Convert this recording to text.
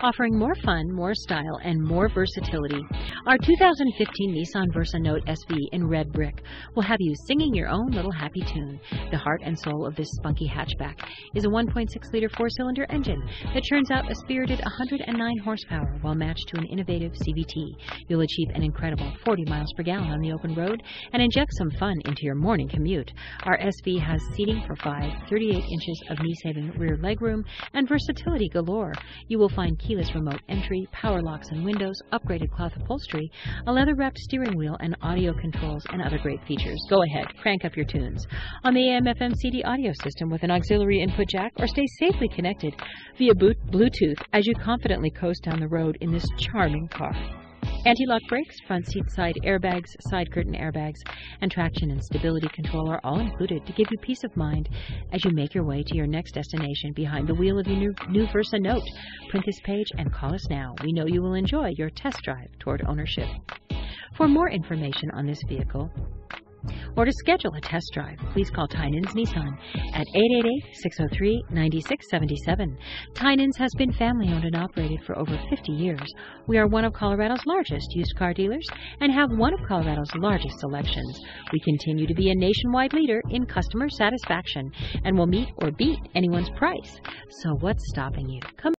offering more fun, more style, and more versatility. Our 2015 Nissan Versa Note SV in red brick will have you singing your own little happy tune. The heart and soul of this spunky hatchback is a 1.6-liter four-cylinder engine that churns out a spirited 109 horsepower while matched to an innovative CVT. You'll achieve an incredible 40 miles per gallon on the open road and inject some fun into your morning commute. Our SV has seating for five, 38 inches of knee-saving rear legroom, and versatility galore. You will find keyless remote entry, power locks and windows, upgraded cloth upholstery, a leather-wrapped steering wheel, and audio controls and other great features. Go ahead, crank up your tunes on the AM/FM CD audio system with an auxiliary input jack, or stay safely connected via Bluetooth as you confidently coast down the road in this charming car. Anti-lock brakes, front seat side airbags, side curtain airbags, and traction and stability control are all included to give you peace of mind as you make your way to your next destination behind the wheel of your new, new Versa Note. Print this page and call us now. We know you will enjoy your test drive toward ownership. For more information on this vehicle, or to schedule a test drive, please call Tynan's Nissan at 888-603-9677. Tynan's has been family owned and operated for over 50 years. We are one of Colorado's largest used car dealers and have one of Colorado's largest selections. We continue to be a nationwide leader in customer satisfaction and will meet or beat anyone's price. So what's stopping you? Come